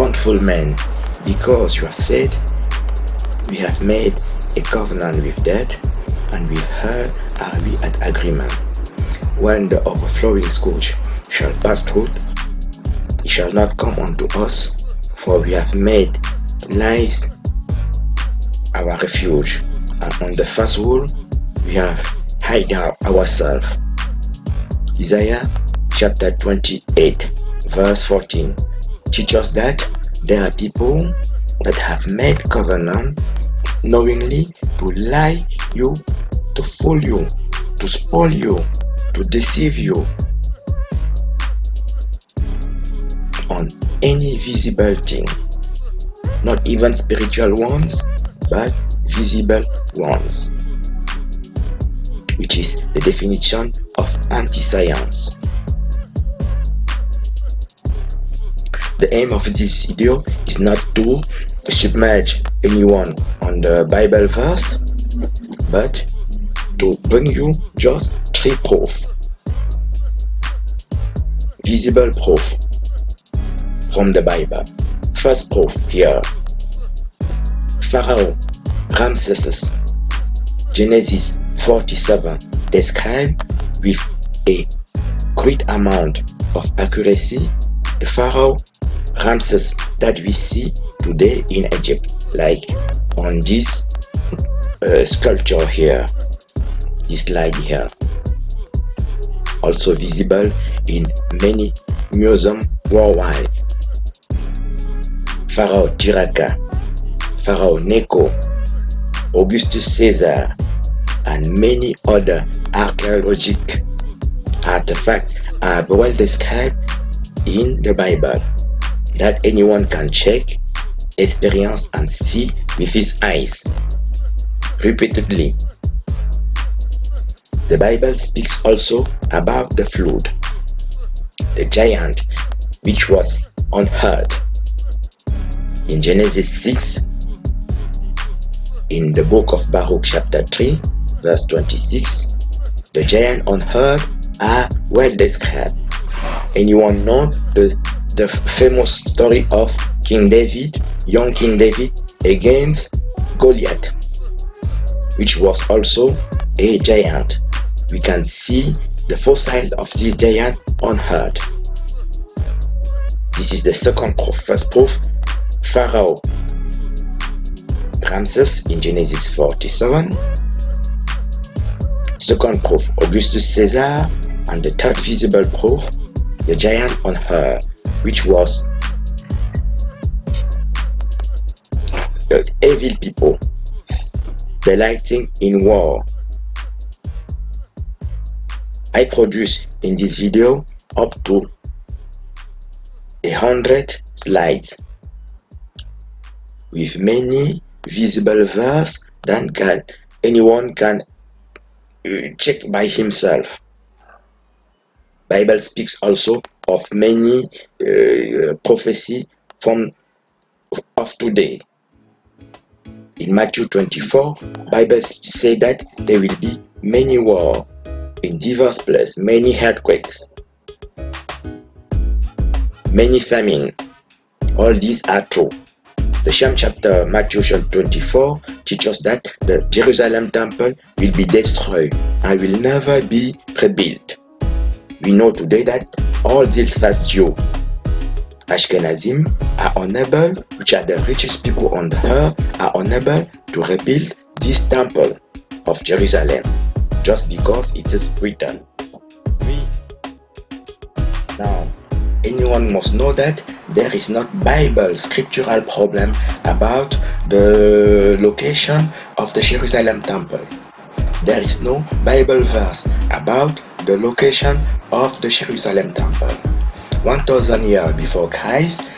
scornful men, because you have said, We have made a covenant with death, and with her are we at agreement. When the overflowing scourge shall pass through, it shall not come unto us, for we have made lies our refuge, and on the first wall we have hide ourselves. Isaiah chapter 28, verse 14 teaches that there are people that have made covenant knowingly to lie you, to fool you, to spoil you, to deceive you on any visible thing, not even spiritual ones, but visible ones, which is the definition of anti science. The aim of this video is not to submerge anyone on the Bible verse, but to bring you just three proof, visible proof from the Bible. First proof here. Pharaoh Ramses Genesis 47 described with a great amount of accuracy the Pharaoh Ramses that we see today in Egypt, like on this uh, sculpture here, this slide here. Also visible in many museums worldwide. Pharaoh Tirhakah, Pharaoh Necho, Augustus Caesar, and many other archaeological artifacts are well described in the Bible that anyone can check, experience, and see with his eyes repeatedly. The Bible speaks also about the flood, the giant which was unheard. In Genesis 6, in the book of Baruch, chapter 3, verse 26, the giant unheard are well described. Anyone know the the famous story of King David, young King David, against Goliath, which was also a giant. We can see the fossil of this giant on earth. This is the second proof. First proof, Pharaoh Ramses in Genesis 47. Second proof, Augustus Caesar. And the third visible proof, the giant on earth which was evil people delighting in war. I produce in this video up to a hundred slides with many visible verse that can anyone can uh, check by himself. Bible speaks also of many uh, prophecy from of today. In Matthew 24, Bible say that there will be many war in diverse places, many earthquakes, many famine. All these are true. The same chapter, Matthew 24, teaches that the Jerusalem temple will be destroyed and will never be rebuilt. We know today that all these first Jews, Ashkenazim, are unable, which are the richest people on the earth, are unable to rebuild this temple of Jerusalem just because it is written. Now anyone must know that there is not Bible scriptural problem about the location of the Jerusalem temple. There is no Bible verse about the location of the Jerusalem temple. 1000 years before Christ,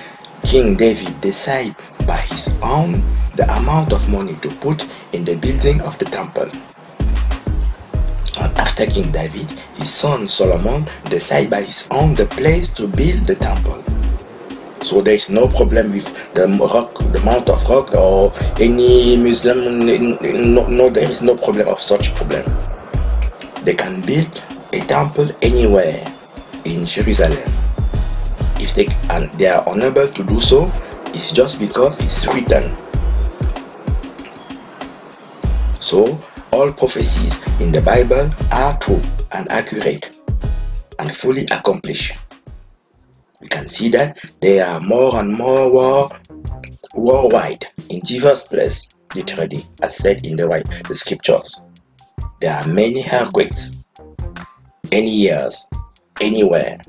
King David decided by his own the amount of money to put in the building of the temple. After King David, his son Solomon decided by his own the place to build the temple. So there is no problem with the rock, the mount of rock, or any Muslim. No, no, there is no problem of such problem. They can build a temple anywhere in Jerusalem. If they and they are unable to do so, It's just because it's written. So, all prophecies in the Bible are true and accurate and fully accomplished. We can see that there are more and more war worldwide in diverse places, literally, as said in the, right, the scriptures. There are many earthquakes, any years, anywhere.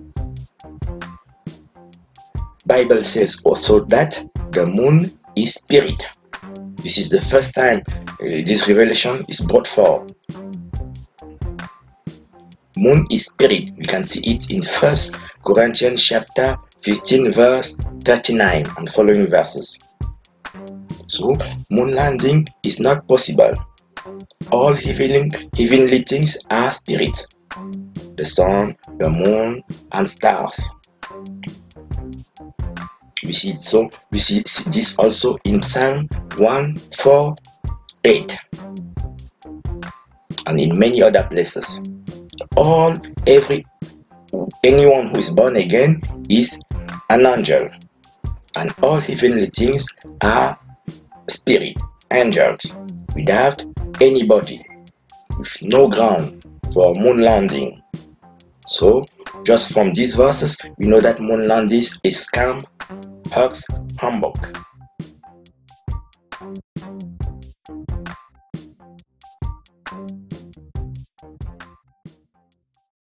Bible says also that the moon is spirit. This is the first time uh, this revelation is brought forth. Moon is spirit. We can see it in First Corinthians chapter 15 verse 39 and following verses. So moon landing is not possible. All heavenly, heavenly things are spirits. The sun, the moon, and stars. We see so we see this also in Psalm 148 and in many other places. All every anyone who is born again is an angel, and all heavenly things are spirit, angels, without anybody, with no ground for moon landing. So, just from these verses, we know that moon landing is a scam, hoax, humbug.